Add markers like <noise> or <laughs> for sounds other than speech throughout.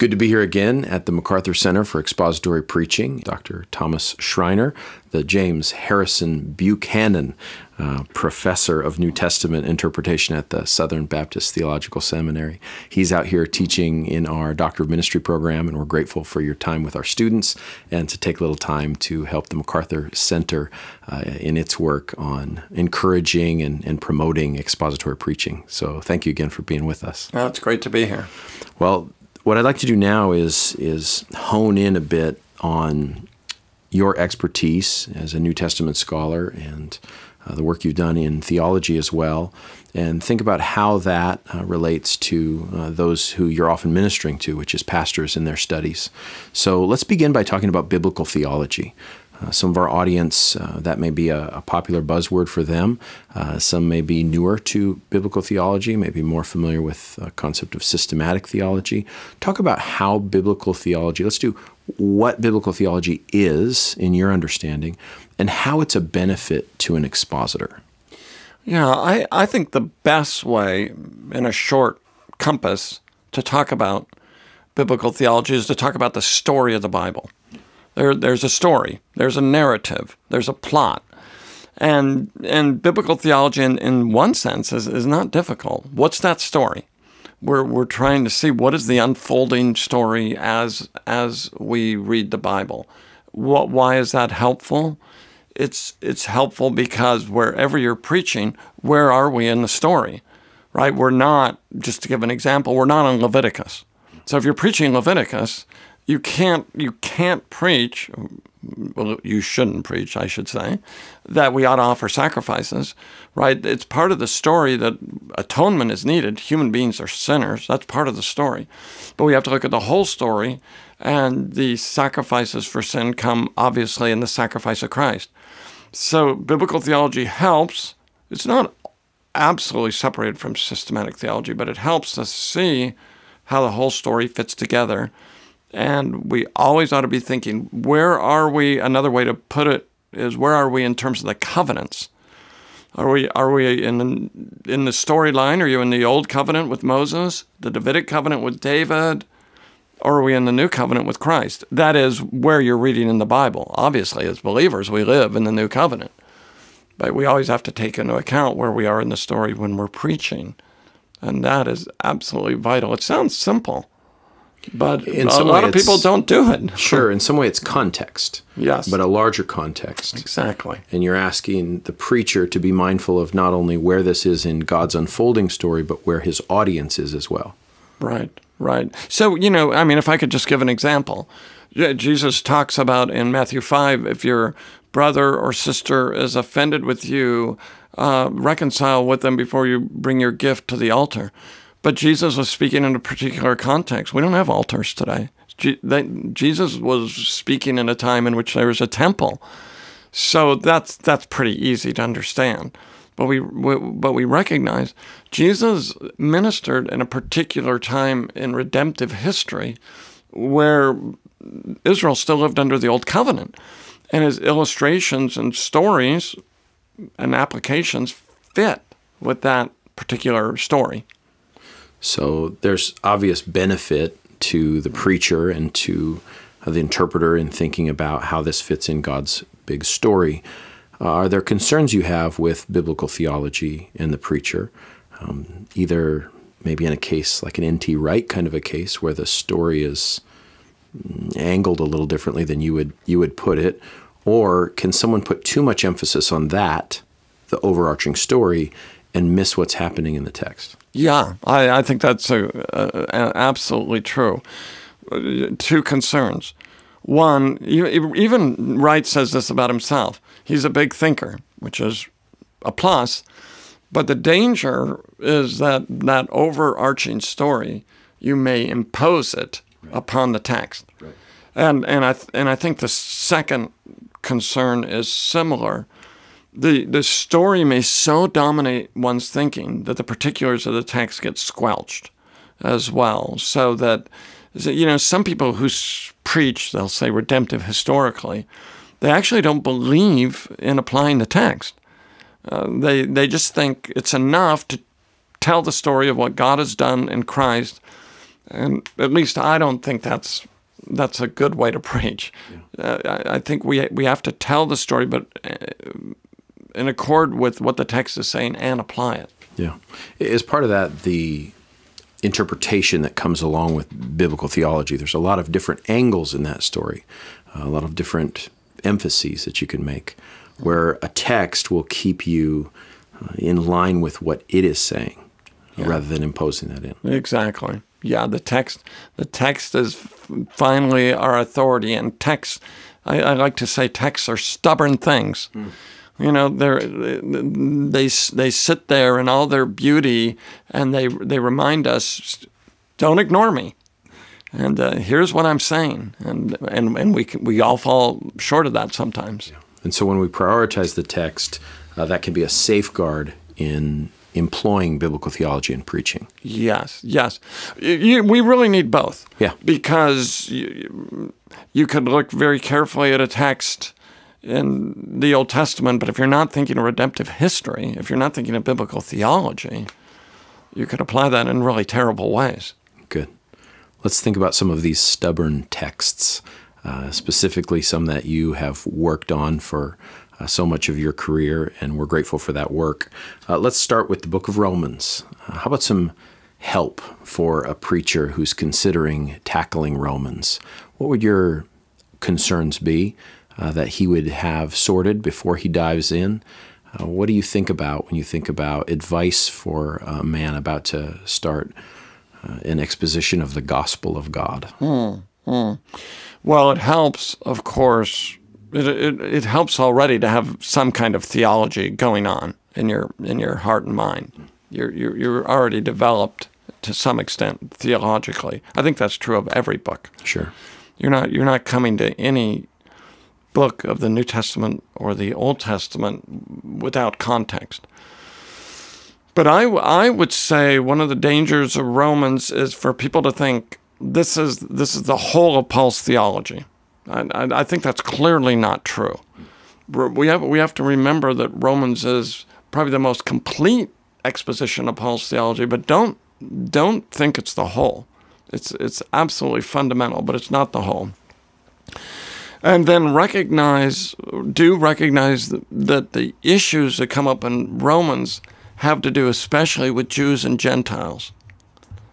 good to be here again at the MacArthur Center for Expository Preaching. Dr. Thomas Schreiner, the James Harrison Buchanan uh, Professor of New Testament Interpretation at the Southern Baptist Theological Seminary. He's out here teaching in our Doctor of Ministry program, and we're grateful for your time with our students and to take a little time to help the MacArthur Center uh, in its work on encouraging and, and promoting expository preaching. So thank you again for being with us. Well, it's great to be here. Well, what I'd like to do now is is hone in a bit on your expertise as a New Testament scholar and uh, the work you've done in theology as well, and think about how that uh, relates to uh, those who you're often ministering to, which is pastors in their studies. So let's begin by talking about biblical theology. Uh, some of our audience, uh, that may be a, a, popular buzzword for them. Uh, some may be newer to biblical theology, maybe more familiar with the concept of systematic theology. Talk about how biblical theology, let's do what biblical theology is in your understanding and how it's a benefit to an expositor. Yeah, I, I think the best way in a short compass to talk about biblical theology is to talk about the story of the Bible. There, there's a story, there's a narrative, there's a plot. And, and biblical theology, in, in one sense, is, is not difficult. What's that story? We're, we're trying to see what is the unfolding story as, as we read the Bible. What, why is that helpful? It's, it's helpful because wherever you're preaching, where are we in the story? Right? We're not, just to give an example, we're not on Leviticus. So if you're preaching Leviticus, you can't you can't preach well you shouldn't preach i should say that we ought to offer sacrifices right? It's part of the story that atonement is needed. Human beings are sinners. That's part of the story. But we have to look at the whole story and the sacrifices for sin come obviously in the sacrifice of christ. So biblical theology helps. It's not absolutely separated from systematic theology but it helps us see how the whole story fits together and we always ought to be thinking, where are we? Another way to put it is, where are we in terms of the covenants? Are we are we in in the storyline? Are you in the old covenant with Moses, the Davidic covenant with David, or are we in the new covenant with Christ? That is where you're reading in the Bible. Obviously, as believers, we live in the new covenant, but we always have to take into account where we are in the story when we're preaching, and that is absolutely vital. It sounds simple, but in a lot of people don't do it. sure, <laughs> in some way it's context. Yes. But a larger context. Exactly. And you're asking the preacher to be mindful of not only where this is in God's unfolding story, but where his audience is as well. Right, right. So, you know, I mean, if I could just give an example. Jesus talks about in Matthew 5 if your brother or sister is offended with you, uh, reconcile with them before you bring your gift to the altar. But Jesus was speaking in a particular context. We don't have altars today. Jesus was speaking in a time in which there was a temple. So that's that's pretty easy to understand. But we, we, but we recognize Jesus ministered in a particular time in redemptive history where Israel still lived under the old covenant. And his illustrations and stories and applications fit with that particular story. So there's obvious benefit to the preacher and to the interpreter in thinking about how this fits in God's big story. Uh, are there concerns you have with biblical theology and the preacher? Um, either maybe in a case like an N.T. Wright kind of a case where the story is angled a little differently than you would you would put it, or can someone put too much emphasis on that, the overarching story, and miss what's happening in the text? Yeah, I, I think that's a, a, a absolutely true. Two concerns. One, even Wright says this about himself. He's a big thinker, which is a plus. But the danger is that that overarching story, you may impose it right. upon the text. Right. And, and, I, and I think the second concern is similar the the story may so dominate one's thinking that the particulars of the text get squelched as well. So that you know some people who preach they'll say redemptive historically they actually don't believe in applying the text. Uh, they they just think it's enough to tell the story of what God has done in Christ. And at least I don't think that's that's a good way to <laughs> preach. Uh, I, I think we we have to tell the story, but uh, in accord with what the text is saying and apply it. Yeah. As part of that, the interpretation that comes along with biblical theology, there's a lot of different angles in that story, a lot of different emphases that you can make, where a text will keep you uh, in line with what it is saying yeah. rather than imposing that in. Exactly. Yeah, the text the text is finally our authority and text I, I like to say texts are stubborn things. Mm. You know, they they they sit there in all their beauty, and they they remind us, don't ignore me. And uh, here's what I'm saying, and and and we we all fall short of that sometimes. And so when we prioritize the text, uh, that can be a safeguard in employing biblical theology and preaching. Yes, yes. You, we really need both. Yeah. Because you, you could look very carefully at a text in the Old Testament, but if you're not thinking of redemptive history, if you're not thinking of biblical theology, you could apply that in really terrible ways. Good. Let's think about some of these stubborn texts, uh, specifically some that you have worked on for uh, so much of your career, and we're grateful for that work. Uh, let's start with the book of Romans. Uh, how about some help for a preacher who's considering tackling Romans? What would your concerns be? Uh, that he would have sorted before he dives in. Uh, what do you think about when you think about advice for a man about to start uh, an exposition of the gospel of God? Mm, mm. Well, it helps, of course. It, it, it helps already to have some kind of theology going on in your in your heart and mind. You're you're, you're already developed to some extent theologically. I think that's true of every book. Sure. You're not you're not coming to any book of the New Testament or the Old Testament without context. But I, I would say one of the dangers of Romans is for people to think this is this is the whole of Paul's theology. I, I, think that's clearly not true. We have we have to remember that Romans is probably the most complete exposition of Paul's theology, but don't don't think it's the whole. It's it's absolutely fundamental, but it's not the whole and then recognize, do recognize that the issues that come up in Romans have to do especially with Jews and Gentiles.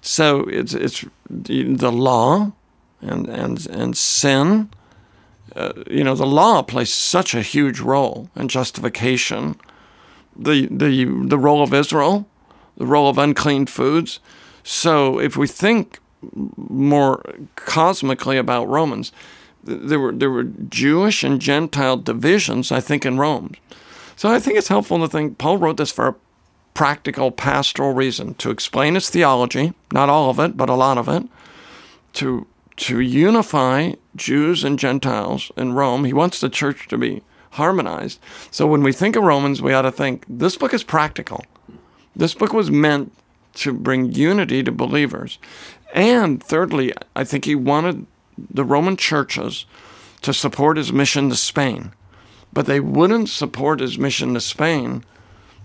So it's it's the law and and and sin. Uh, you know, the law plays such a huge role in justification. The the the role of Israel, the role of unclean foods. So if we think more cosmically about Romans, there were there were Jewish and Gentile divisions, I think, in Rome. So I think it's helpful to think Paul wrote this for a practical pastoral reason to explain his theology, not all of it, but a lot of it, to to unify Jews and Gentiles in Rome. He wants the church to be harmonized. So when we think of Romans, we ought to think this book is practical. This book was meant to bring unity to believers. And thirdly, I think he wanted the Roman churches to support his mission to Spain, but they wouldn't support his mission to Spain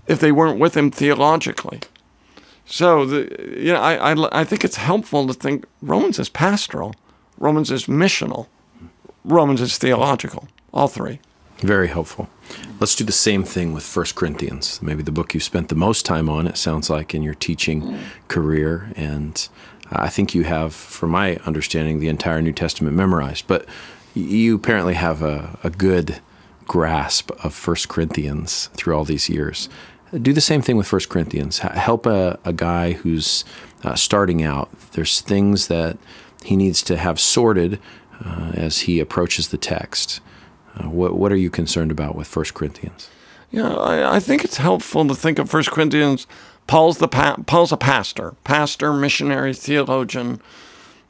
if they weren't with him theologically. So, the, you know, I, I, I think it's helpful to think Romans is pastoral, Romans is missional, Romans is theological, all three. Very helpful. Let's do the same thing with 1 Corinthians, maybe the book you spent the most time on, it sounds like, in your teaching career. And I think you have, from my understanding, the entire New Testament memorized. But you apparently have a, a good grasp of First Corinthians through all these years. Do the same thing with First Corinthians. Help a, a guy who's uh, starting out. There's things that he needs to have sorted uh, as he approaches the text. Uh, what, what are you concerned about with First Corinthians? Yeah, I, I think it's helpful to think of First Corinthians Paul's the pa- Paul's a pastor, pastor, missionary, theologian,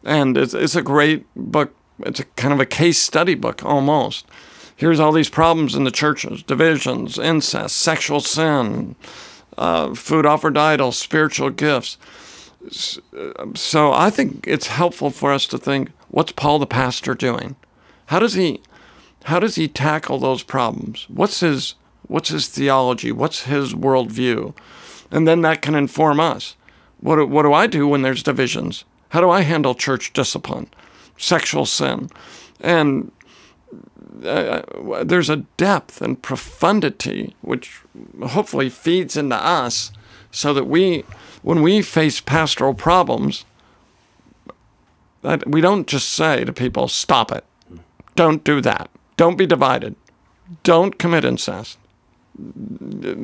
and it's it's a great book. It's a kind of a case study book almost. Here's all these problems in the churches: divisions, incest, sexual sin, uh, food offered idols, spiritual gifts. So I think it's helpful for us to think: What's Paul the pastor doing? How does he how does he tackle those problems? What's his what's his theology? What's his worldview? And then that can inform us. What do, what do I do when there's divisions? How do I handle church discipline, sexual sin? And uh, there's a depth and profundity which hopefully feeds into us so that we, when we face pastoral problems, that we don't just say to people, stop it. Don't do that. Don't be divided. Don't commit incest.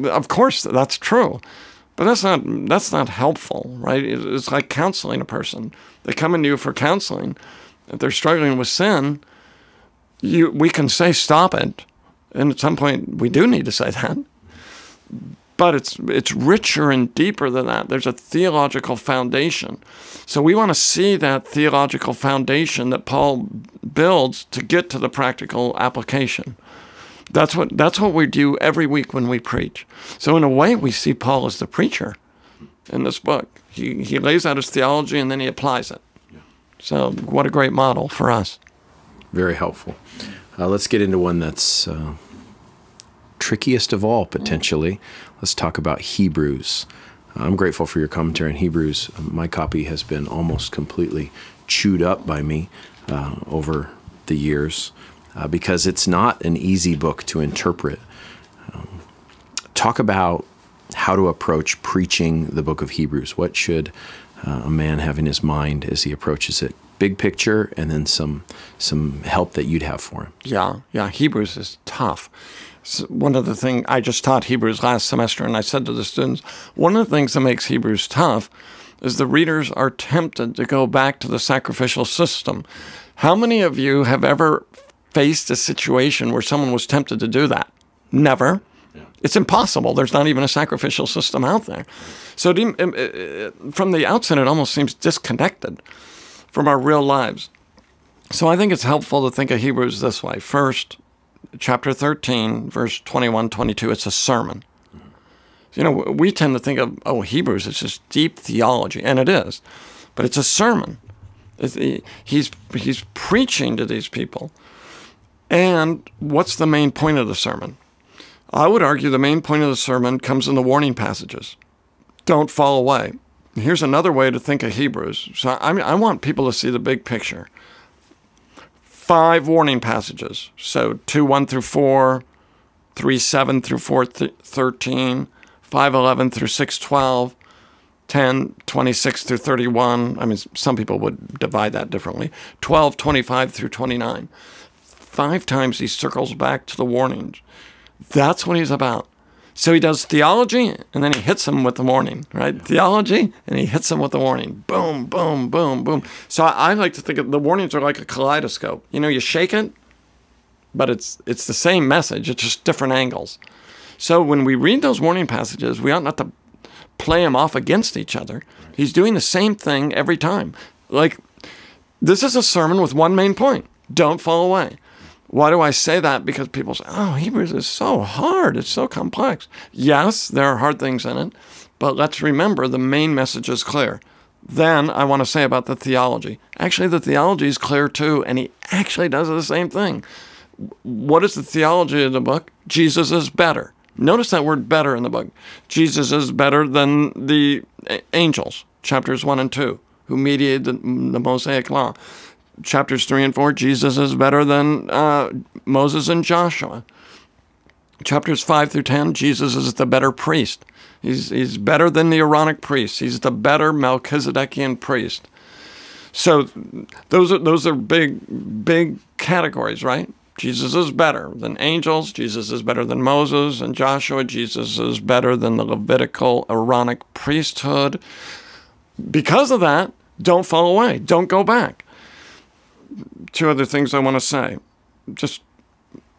Of course, that's true. But that's not that's not helpful, right? It's like counseling a person. They come into you for counseling. If they're struggling with sin, you we can say stop it, and at some point we do need to say that. But it's it's richer and deeper than that. There's a theological foundation. So we want to see that theological foundation that Paul builds to get to the practical application. That's what that's what we do every week when we preach. So in a way, we see Paul as the preacher in this book. He he lays out his theology and then he applies it. So what a great model for us. Very helpful. Uh, let's get into one that's uh, trickiest of all potentially. Let's talk about Hebrews. I'm grateful for your commentary on Hebrews. My copy has been almost completely chewed up by me uh, over the years uh, because it's not an easy book to interpret. Um, talk about how to approach preaching the book of Hebrews. What should uh, a man have in his mind as he approaches it? Big picture, and then some some help that you'd have for him. Yeah, yeah. Hebrews is tough. So one of the things I just taught Hebrews last semester, and I said to the students, one of the things that makes Hebrews tough is the readers are tempted to go back to the sacrificial system. How many of you have ever faced a situation where someone was tempted to do that? Never. Yeah. It's impossible. There's not even a sacrificial system out there. So it, it, it, from the outset, it almost seems disconnected from our real lives. So I think it's helpful to think of Hebrews this way. First, chapter 13, verse 21, 22, it's a sermon. You know, we tend to think of, oh, Hebrews, it's just deep theology, and it is, but it's a sermon. He's, he's preaching to these people and what's the main point of the sermon? I would argue the main point of the sermon comes in the warning passages. Don't fall away. Here's another way to think of Hebrews. So I, mean, I want people to see the big picture. Five warning passages. So 2 1 through 4, 3 7 through 4 13, 5 11 through 6 12, 10 26 through 31. I mean, some people would divide that differently. 12 25 through 29 five times he circles back to the warnings. That's what he's about. So he does theology and then he hits them with the warning, right? Yeah. Theology and he hits them with the warning. Boom, boom, boom, boom. So I, I, like to think of the warnings are like a kaleidoscope. You know, you shake it, but it's it's the same message. It's just different angles. So when we read those warning passages, we ought not to play them off against each other. He's doing the same thing every time. Like this is a sermon with one main point: don't fall away. Why do I say that? Because people say, oh, Hebrews is so hard, it's so complex. Yes, there are hard things in it, but let's remember the main message is clear. Then I want to say about the theology. Actually, the theology is clear too, and he actually does the same thing. What is the theology of the book? Jesus is better. Notice that word better in the book. Jesus is better than the angels, chapters 1 and 2, who mediated the, the Mosaic law chapters 3 and 4, Jesus is better than uh, Moses and Joshua. Chapters 5 through 10, Jesus is the better priest. He's, he's better than the Aaronic priest. He's the better Melchizedekian priest. So those are, those are big, big categories, right? Jesus is better than angels. Jesus is better than Moses and Joshua. Jesus is better than the Levitical Aaronic priesthood. Because of that, don't fall away. Don't go back two other things I want to say. Just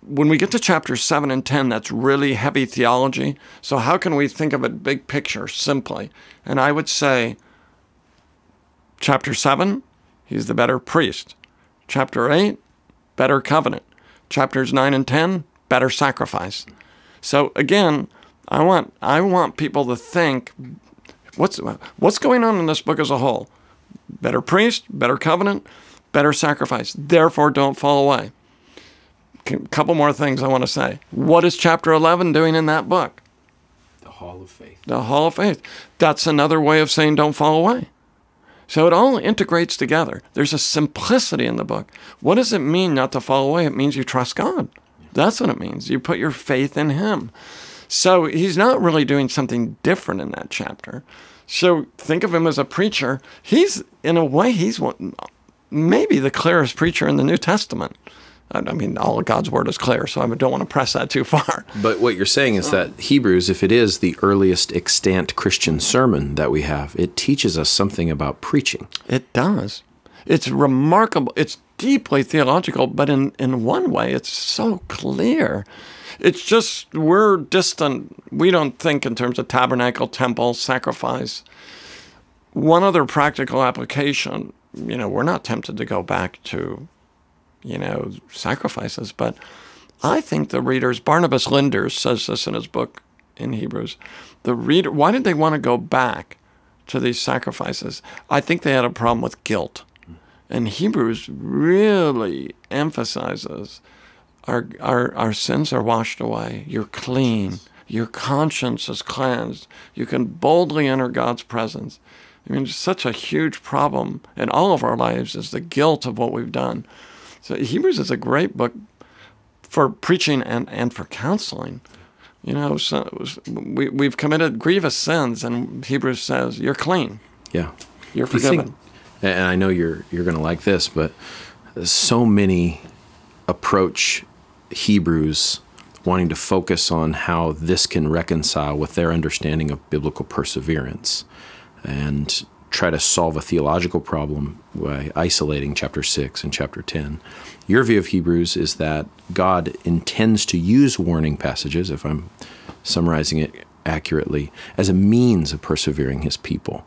when we get to chapters 7 and 10, that's really heavy theology. So, how can we think of it big picture simply? And I would say, chapter 7, he's the better priest. Chapter 8, better covenant. Chapters 9 and 10, better sacrifice. So, again, I want, I want people to think what's, what's going on in this book as a whole? Better priest, better covenant, better sacrifice. Therefore, don't fall away. A couple more things I want to say. What is chapter 11 doing in that book? The Hall of Faith. The Hall of Faith. That's another way of saying don't fall away. So it all integrates together. There's a simplicity in the book. What does it mean not to fall away? It means you trust God. That's what it means. You put your faith in Him. So he's not really doing something different in that chapter. So think of him as a preacher. He's, in a way, he's maybe the clearest preacher in the New Testament. I mean, all of God's word is clear, so I don't want to press that too far. But what you're saying is that Hebrews, if it is the earliest extant Christian sermon that we have, it teaches us something about preaching. It does. It's remarkable. It's deeply theological, but in, in one way, it's so clear. It's just we're distant. We don't think in terms of tabernacle, temple, sacrifice. One other practical application, you know, we're not tempted to go back to you know, sacrifices. But I think the readers, Barnabas Lindars says this in his book in Hebrews, the reader, why did they want to go back to these sacrifices? I think they had a problem with guilt. And Hebrews really emphasizes our, our, our sins are washed away. You're clean. Your conscience is cleansed. You can boldly enter God's presence. I mean, such a huge problem in all of our lives is the guilt of what we've done. So Hebrews is a great book for preaching and, and for counseling. You know, so we, we've committed grievous sins, and Hebrews says, You're clean. Yeah. You're forgiven. You think, and I know you're, you're going to like this, but so many approach Hebrews wanting to focus on how this can reconcile with their understanding of biblical perseverance. And try to solve a theological problem by isolating chapter 6 and chapter 10. Your view of Hebrews is that God intends to use warning passages, if I'm summarizing it accurately, as a means of persevering his people.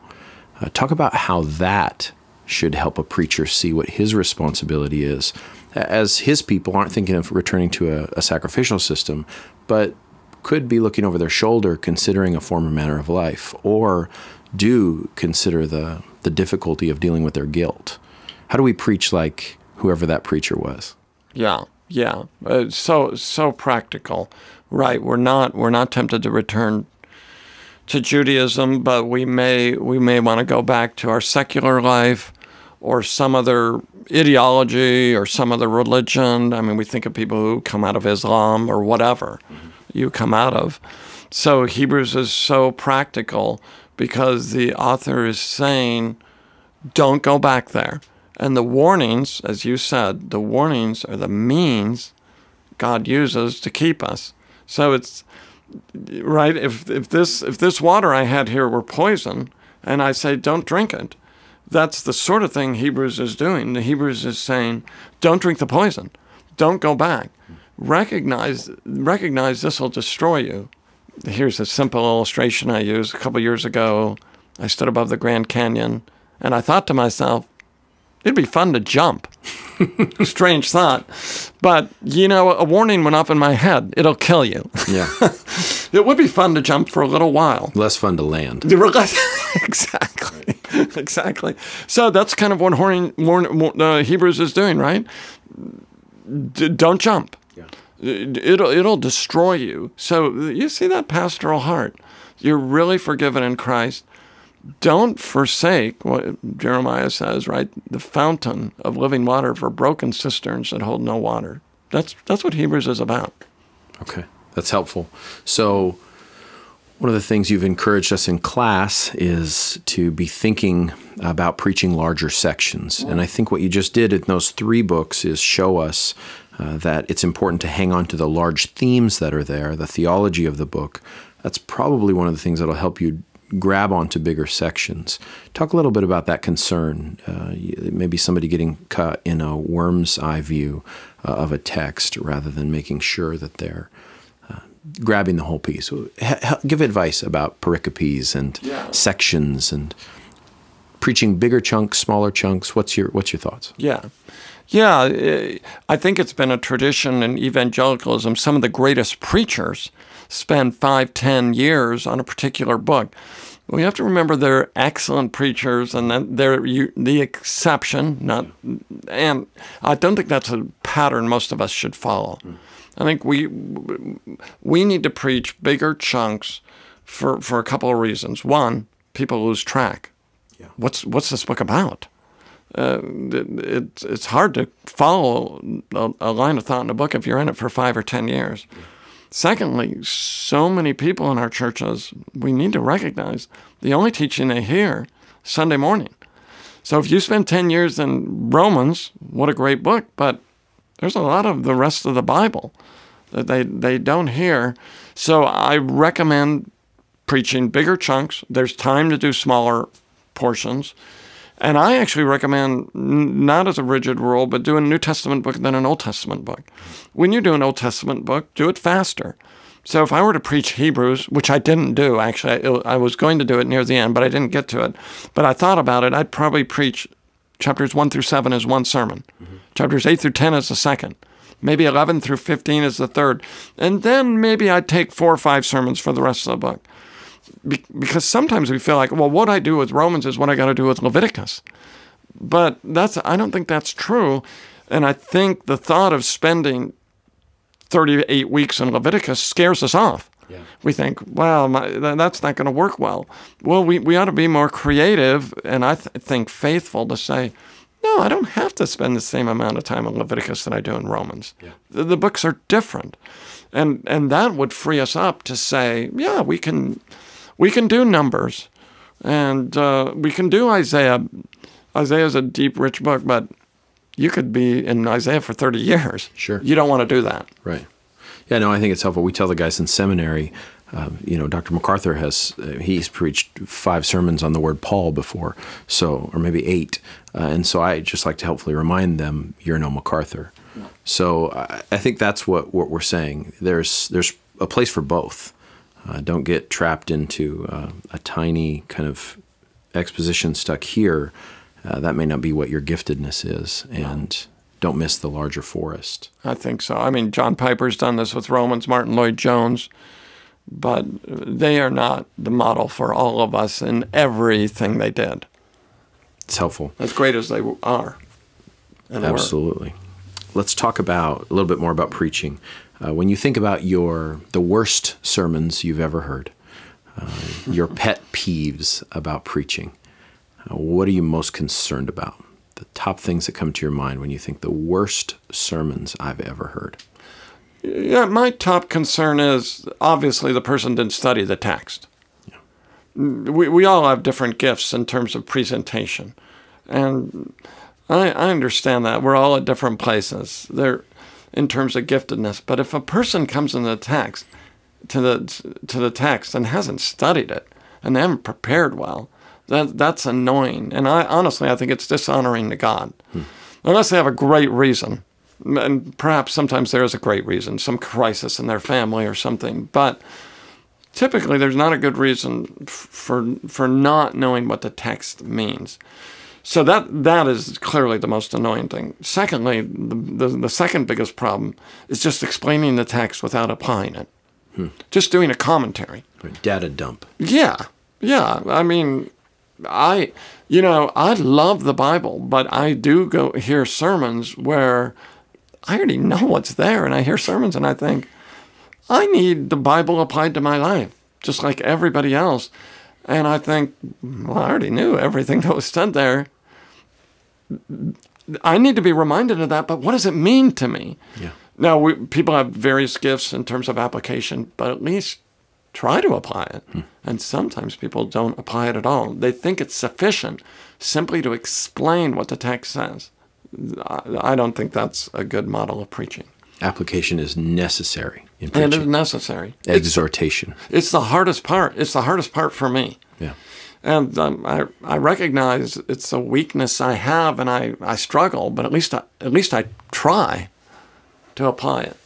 Uh, talk about how that should help a preacher see what his responsibility is, as his people aren't thinking of returning to a, a sacrificial system, but could be looking over their shoulder considering a former manner of life, or do consider the, the difficulty of dealing with their guilt. How do we preach like whoever that preacher was? Yeah, yeah. Uh, so so practical, right? We're not we're not tempted to return to Judaism, but we may we may want to go back to our secular life or some other ideology or some other religion. I mean, we think of people who come out of Islam or whatever mm-hmm. you come out of. So Hebrews is so practical because the author is saying, don't go back there. And the warnings, as you said, the warnings are the means God uses to keep us. So it's right. If if this if this water I had here were poison, and I say don't drink it, that's the sort of thing Hebrews is doing. The Hebrews is saying don't drink the poison, don't go back. Recognize recognize this will destroy you here's a simple illustration I used a couple years ago. I stood above the Grand Canyon and I thought to myself, it'd be fun to jump. <laughs> Strange thought. But, you know, a warning went off in my head. It'll kill you. Yeah. <laughs> it would be fun to jump for a little while. Less fun to land. <laughs> exactly. exactly. So that's kind of what Horning, uh, Hebrews is doing, right? D don't jump it'll it'll destroy you. So you see that pastoral heart. You're really forgiven in Christ. Don't forsake what Jeremiah says, right? The fountain of living water for broken cisterns that hold no water. That's that's what Hebrews is about. Okay, that's helpful. So one of the things you've encouraged us in class is to be thinking about preaching larger sections. And I think what you just did in those three books is show us uh, that it's important to hang on to the large themes that are there, the theology of the book. That's probably one of the things that'll help you grab onto bigger sections. Talk a little bit about that concern. Uh, maybe somebody getting cut in a worm's eye view uh, of a text rather than making sure that they're uh, grabbing the whole piece. give advice about pericopes and yeah. sections and preaching bigger chunks, smaller chunks. What's your what's your thoughts? Yeah. Yeah, eh, I think it's been a tradition in evangelicalism. Some of the greatest preachers spend five, ten years on a particular book. We have to remember they're excellent preachers, and that they're the exception. Not, and I don't think that's a pattern most of us should follow. I think we we need to preach bigger chunks for for a couple of reasons. One, people lose track. Yeah. What's what's this book about? Uh, it, it's it's hard to follow a, a, line of thought in a book if you're in it for five or ten years. Secondly, so many people in our churches, we need to recognize the only teaching they hear Sunday morning. So if you spend 10 years in Romans, what a great book, but there's a lot of the rest of the Bible that they, they don't hear. So I recommend preaching bigger chunks. There's time to do smaller portions. And I actually recommend, not as a rigid rule, but do a New Testament book than an Old Testament book. When you do an Old Testament book, do it faster. So if I were to preach Hebrews, which I didn't do, actually, I, I was going to do it near the end, but I didn't get to it. But I thought about it. I'd probably preach chapters 1 through 7 as one sermon, mm-hmm. chapters 8 through 10 as the second, maybe 11 through 15 as the third. And then maybe I'd take four or five sermons for the rest of the book. Be- because sometimes we feel like, well, what I do with Romans is what I got to do with Leviticus. But that's I don't think that's true. And I think the thought of spending 38 weeks in Leviticus scares us off. Yeah. We think, well, my, that's not going to work well. Well, we, we ought to be more creative and I th- think faithful to say, no, I don't have to spend the same amount of time in Leviticus that I do in Romans. Yeah. The, the books are different. And, and that would free us up to say, yeah, we can, we can do numbers and uh, we can do Isaiah. Isaiah is a deep, rich book, but you could be in Isaiah for 30 years. Sure. You don't want to do that. Right. Yeah, no, I think it's helpful. We tell the guys in seminary, uh, you know, Dr. MacArthur has, uh, he's preached five sermons on the word Paul before, so, or maybe eight. Uh, and so I just like to helpfully remind them, you're no MacArthur. Yeah. So I, I, think that's what, what we're saying. There's, there's a place for both. Uh, don't get trapped into uh, a tiny kind of exposition stuck here uh, that may not be what your giftedness is. And don't miss the larger forest. I think so. I mean, John Piper's done this with Romans, Martyn Lloyd-Jones, but they are not the model for all of us in everything they did. It's helpful. As great as they are. Absolutely. Were. Let's talk about a little bit more about preaching. Uh, when you think about your the worst sermons you've ever heard, uh, your pet <laughs> peeves about preaching, uh, what are you most concerned about? The top things that come to your mind when you think the worst sermons I've ever heard. Yeah, my top concern is obviously the person didn't study the text. Yeah. We, we all have different gifts in terms of presentation. And I, I understand that. We're all at different places there in terms of giftedness. But if a person comes in the text to the to the text and hasn't studied it and they haven't prepared well, that that's annoying, and I honestly I think it's dishonoring to God, hmm. unless they have a great reason, and perhaps sometimes there is a great reason, some crisis in their family or something, but typically there's not a good reason for for not knowing what the text means. So that that is clearly the most annoying thing. Secondly, the, the, the second biggest problem is just explaining the text without applying it. Hmm. Just doing a commentary. Data dump. Yeah. Yeah. I mean, I, you know, I love the Bible, but I do go hear sermons where I already know what's there, and I hear sermons and I think, I need the Bible applied to my life, just like everybody else. And I think, well, I already knew everything <laughs> that was said there. I need to be reminded of that, but what does it mean to me? Yeah. Now, we, people have various gifts in terms of application, but at least try to apply it. Hmm. And sometimes people don't apply it at all. They think it's sufficient simply to explain what the text says. I don't think that's a good model of preaching. Application is necessary preaching. It is necessary. Exhortation. It's, it's, the hardest part. It's the hardest part for me. Yeah. And um, I, I recognize it's a weakness I have, and I, I struggle. But at least I, at least I try to apply it.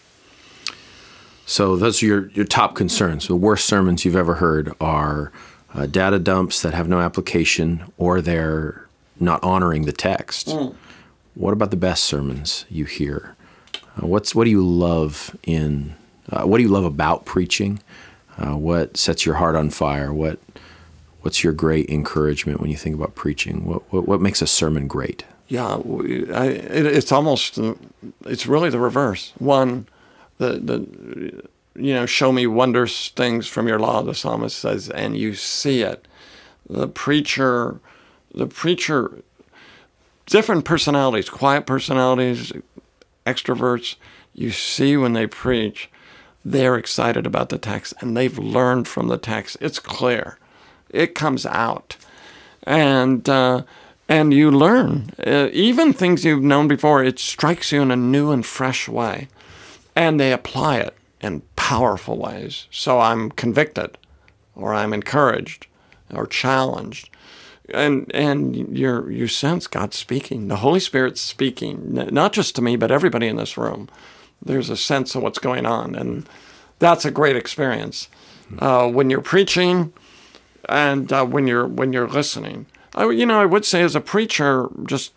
So those are your, your top concerns. The worst sermons you've ever heard are uh, data dumps that have no application or they're not honoring the text. Mm. What about the best sermons you hear? Uh, what's what do you love in uh, what do you love about preaching? Uh, what sets your heart on fire? What what's your great encouragement when you think about preaching? What what, what makes a sermon great? Yeah, I, it, it's almost it's really the reverse. One the the you know show me wondrous things from your law the psalmist says and you see it the preacher the preacher, different personalities, quiet personalities, extroverts, you see when they preach, they're excited about the text and they've learned from the text. It's clear, it comes out, and uh, and you learn uh, even things you've known before. It strikes you in a new and fresh way, and they apply it in powerful ways. So I'm convicted, or I'm encouraged, or challenged. And and you you sense God speaking, the Holy Spirit speaking, not just to me, but everybody in this room there's a sense of what's going on, and that's a great experience uh, when you're preaching and uh, when you're when you're listening. I, you know, I would say as a preacher, just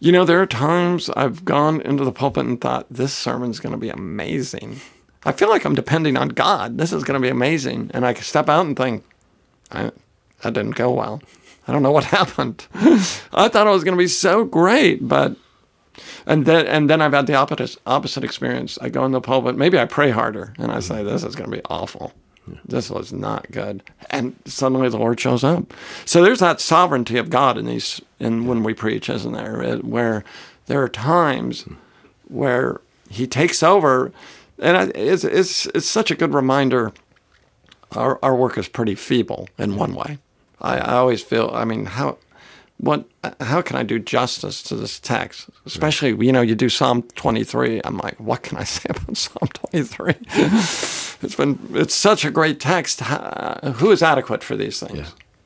you know, there are times I've gone into the pulpit and thought this sermon's going to be amazing. I feel like I'm depending on God. This is going to be amazing, and I step out and think, I, that didn't go well. I don't know what <laughs> happened. <laughs> I thought it was going to be so great, but and then and then I've had the opposite opposite experience. I go in the pulpit, maybe I pray harder, and I say, "This is going to be awful. This was not good." And suddenly the Lord shows up. So there's that sovereignty of God in these, in when we preach, isn't there? It, where there are times hmm. where He takes over, and it's it's it's such a good reminder. Our our work is pretty feeble in one way. I, I always feel. I mean, how what how can I do justice to this text? Especially, you know, you do Psalm 23. I'm like, what can I <laughs> say about Psalm 23? <laughs> it's been it's such a great text. Who is adequate for these things?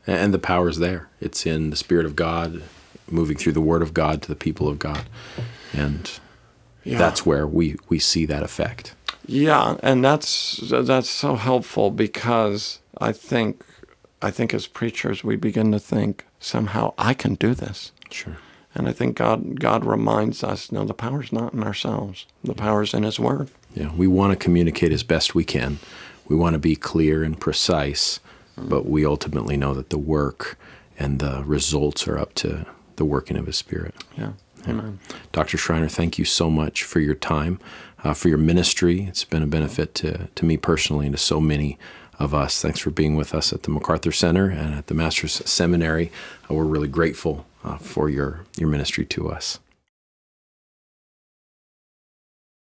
Yeah. And the power is there. It's in the Spirit of God, moving through the Word of God to the people of God, and yeah. that's where we we see that effect. Yeah, and that's that's so helpful because I think I think as preachers we begin to think somehow I can do this. Sure. And I think God God reminds us, no, the power's not in ourselves. The power's in His Word. Yeah, we want to communicate as best we can. We want to be clear and precise, but we ultimately know that the work and the results are up to the working of His Spirit. Yeah. Amen. Dr. Schreiner, thank you so much for your time, uh, for your ministry. It's been a benefit to, to me personally and to so many of us. Thanks for being with us at the MacArthur Center and at the Master's Seminary. Uh, we're really grateful uh, for your, your ministry to us.